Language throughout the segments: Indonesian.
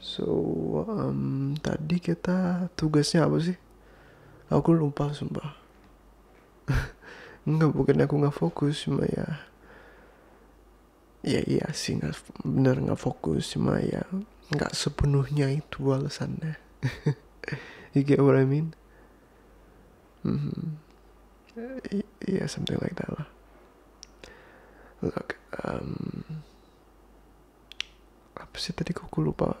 So, um, tadi kita tugasnya apa sih? Aku lupa sumpah. Enggak, bukan aku nggak fokus, cuma ya ya iya sih nggak bener nggak fokus cuma ya nggak sepenuhnya itu alasannya. You get what I mean? Hmm yeah something like that lah. Look um, apa sih tadi aku lupa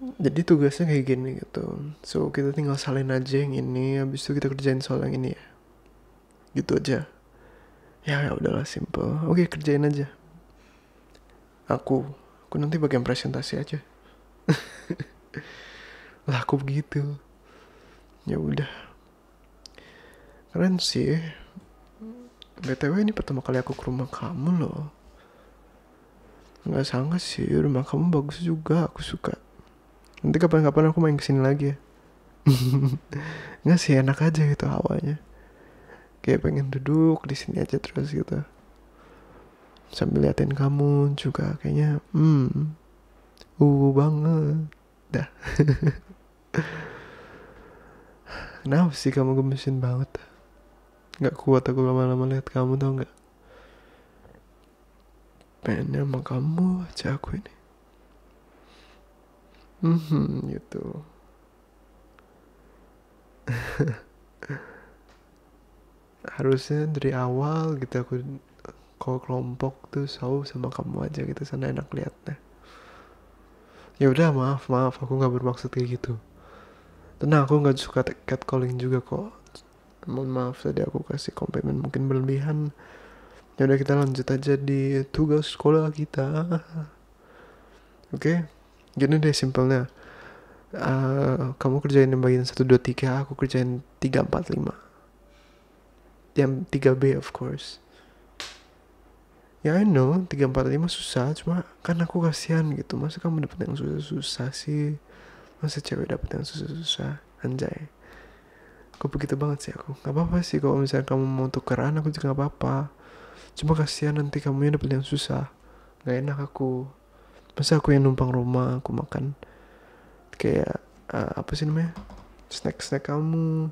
jadi tugasnya kayak gini gitu. So kita tinggal salin aja yang ini habis itu kita kerjain soal yang ini ya. Gitu aja. Ya ya udahlah simple. Oke kerjain aja. Aku aku nanti bagian presentasi aja. Lah aku begitu. Ya udah. Keren sih. Btw ini pertama kali aku ke rumah kamu loh. Nggak sangka sih rumah kamu bagus juga. Aku suka nanti kapan-kapan aku main ke sini lagi ya. Nggak sih enak aja gitu hawanya kayak pengen duduk di sini aja terus gitu. Sambil liatin kamu juga kayaknya hmm uh banget. Dah. Kenapa sih kamu gemesin banget? Nggak kuat aku lama-lama lihat kamu tau nggak? Pengennya sama kamu aja aku ini hmm gitu. Harusnya dari awal gitu aku kalau kelompok tuh selalu sama kamu aja gitu sana enak liatnya. Ya udah maaf maaf aku nggak bermaksud kayak gitu. Tenang aku nggak suka catcalling juga kok. Mohon maaf tadi aku kasih komplimen mungkin berlebihan. Ya udah kita lanjut aja di tugas sekolah kita. Oke? okay? Gini deh simpelnya. Uh, kamu kerjain yang bagian satu dua tiga aku kerjain tiga empat lima. Yang 3B of course. Ya I know 345 susah cuma kan aku kasihan gitu. Masa kamu dapet yang susah-susah sih? Masa cewek dapet yang susah-susah? Anjay. Kok begitu banget sih aku? Nggak apa-apa sih kalau misalnya kamu mau tukeran aku juga nggak apa-apa. Cuma kasihan nanti kamu yang dapet yang susah. Nggak enak aku masa aku yang numpang rumah aku makan kayak uh, apa sih namanya? Snack snack kamu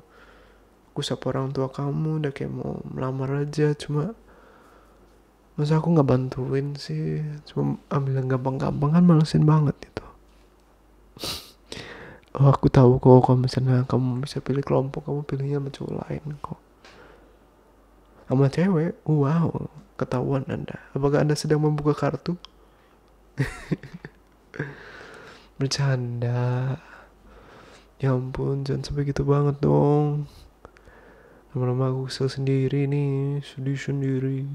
aku sapa orang tua kamu udah kayak mau melamar aja cuma masa aku nggak bantuin sih. Cuma ambil yang gampang-gampang kan malesin banget gitu oh aku tahu kok kalau misalnya kamu bisa pilih kelompok kamu pilihnya sama cowok lain kok. Sama cewek? Wow ketahuan anda. Apakah anda sedang membuka kartu bercanda. Ya ampun jangan sampai gitu banget dong. Lama-lama aku kesel sendiri nih sedih sendiri.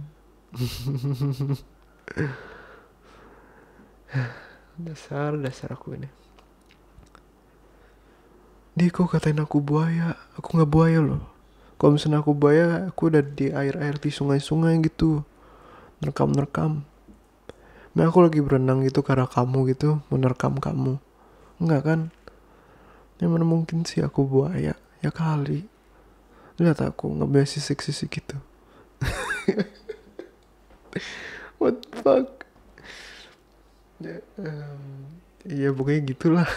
Dasar dasar aku ini. Dia kok katain aku buaya? Aku nggak buaya loh. Kalau misalnya aku buaya aku udah di air-air di sungai-sungai gitu. Nerekam-nerekam Nah aku lagi berenang gitu karena kamu gitu menerkam kamu. Enggak kan? Ya mana mungkin sih aku buaya Ya kali. Lihat aku biasa seksi gitu. What the fuck? Ya, um, iya pokoknya gitulah.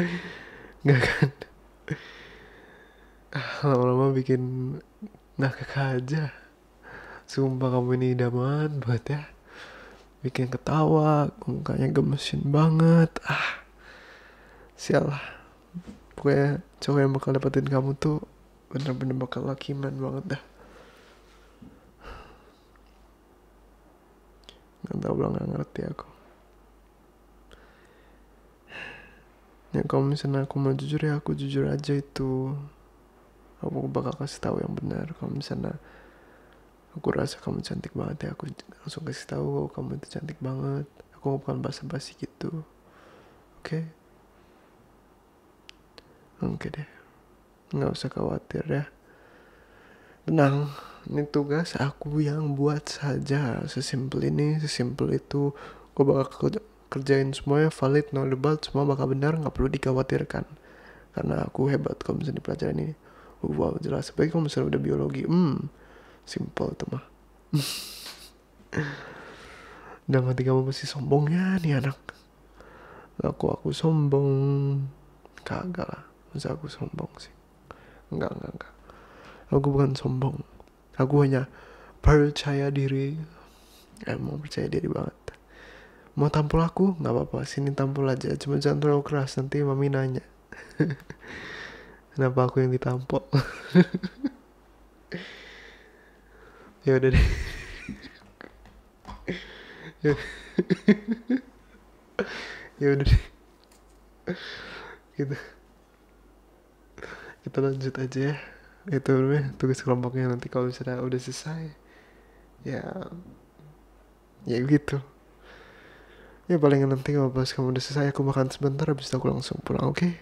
Nggak kan? Lama-lama bikin ngakak aja. Sumpah kamu ini idaman buat ya bikin ketawa mukanya gemesin banget. Ah sial pokoknya cowok yang bakal dapetin kamu tuh bener-bener bakal lucky man banget dah. Nggak tahu bilang nggak ngerti aku. Ya kalau misalnya aku mau jujur ya aku jujur aja itu. Aku bakal kasih tahu yang benar. Kalau misalnya aku rasa kamu cantik banget ya. Aku langsung kasih tahu kamu itu cantik banget. Aku bukan basa-basi gitu. Oke? Okay? oke okay deh. Nggak usah khawatir ya. Tenang ini tugas aku yang buat saja. Sesimpel ini sesimpel itu. Gue bakal kerjain semuanya valid no debat semua bakal benar nggak perlu dikhawatirkan. Karena aku hebat kalau misalnya di pelajaran ini. Wow jelas. Sebagai kalau misalnya udah biologi. Hmm simple tuh mah. Dan nanti kamu pasti sombong ya nih anak. Aku aku sombong. Kagak lah masa aku sombong sih? Enggak enggak enggak. Aku bukan sombong. Aku hanya percaya diri. Emang percaya diri banget. Mau tampol aku? Nggak apa-apa. Sini tampol aja. Cuma jangan terlalu keras. Nanti mami nanya. Kenapa aku yang ditampol ya udah deh. Ya, ya udah deh. Gitu. Kita lanjut aja ya. Itu tugas kelompoknya. Nanti kalau sudah udah selesai ya ya gitu. Ya paling nanti kalau pas kamu udah selesai aku makan sebentar habis itu aku langsung pulang oke? Okay?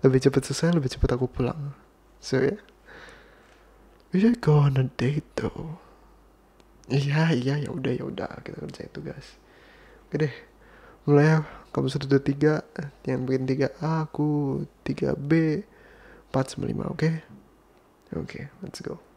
lebih cepat selesai lebih cepat aku pulang. So ya. Yeah. we should go on a date though iya iya ya udah ya udah kita kerjain tugas. Oke deh mulai ya. Kamu ada tiga yang bikin tiga A aku tiga B empat sama lima oke? Okay? oke okay, let's go